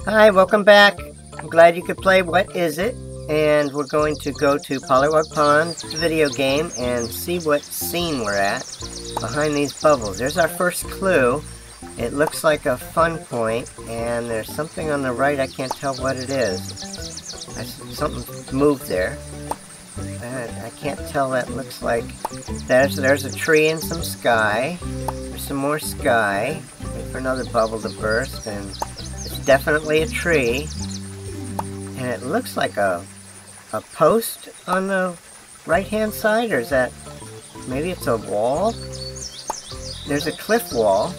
Hi, welcome back. I'm glad you could play What Is It? And we're going to go to Pollywog Pond, the video game, and see what scene we're at behind these bubbles. There's our first clue. It looks like a fun point, and there's something on the right, I can't tell what it is. Something moved there. I can't tell that looks like... There's, there's a tree and some sky. There's some more sky. Wait for another bubble to burst, and definitely a tree. And it looks like a, a post on the right-hand side, or is that... Maybe it's a wall? There's a cliff wall.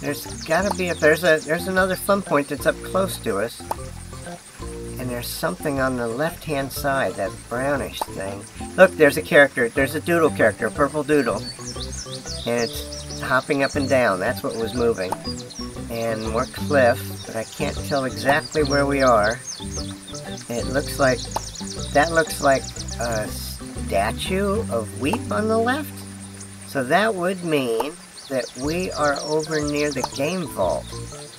There's gotta be a... There's a... There's another fun point that's up close to us. And there's something on the left-hand side, that brownish thing. Look, there's a character. There's a doodle character, a purple doodle. And it's hopping up and down. That's what was moving. And more cliff, but I can't tell exactly where we are. It looks like... That looks like a statue of Weep on the left? So that would mean that we are over near the game vault.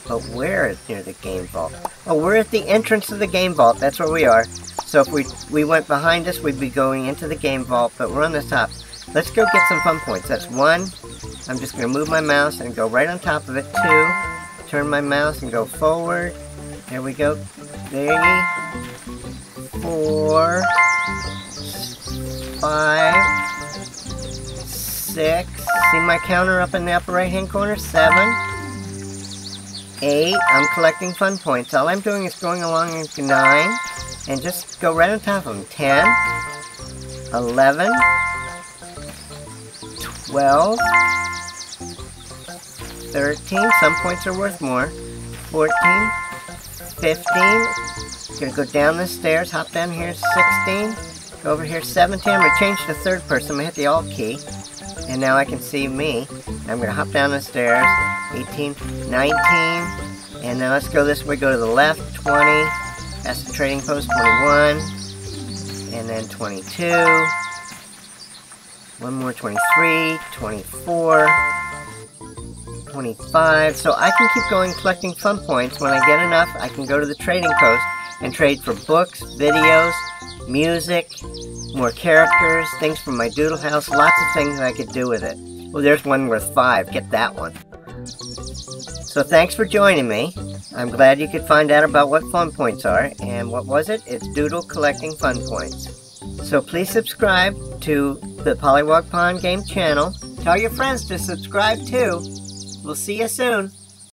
But where is near the game vault? Oh, we're at the entrance of the game vault. That's where we are. So if we, we went behind us, we'd be going into the game vault, but we're on the top. Let's go get some fun points. That's one. I'm just going to move my mouse and go right on top of it. Two. Turn my mouse and go forward. There we go. Three. Four. Five. Six. See my counter up in the upper right hand corner? Seven. Eight. I'm collecting fun points. All I'm doing is going along into nine. And just go right on top of them. Ten. Eleven. Twelve. Thirteen. Some points are worth more. Fourteen. Fifteen. Gonna go down the stairs, hop down here, 16. Go over here, 17. I'm gonna change to third person. I'm gonna hit the Alt key and now I can see me. I'm to hop down the stairs, 18, 19, and then let's go this way, go to the left, 20, that's the trading post, 21, and then 22, one more, 23, 24, 25, so I can keep going collecting fun points. When I get enough, I can go to the trading post and trade for books, videos, music, more characters, things from my doodle house, lots of things I could do with it. Well, there's one worth five. Get that one. So thanks for joining me. I'm glad you could find out about what fun points are. And what was it? It's Doodle Collecting Fun Points. So please subscribe to the Pollywog Pond Game channel. Tell your friends to subscribe too. We'll see you soon.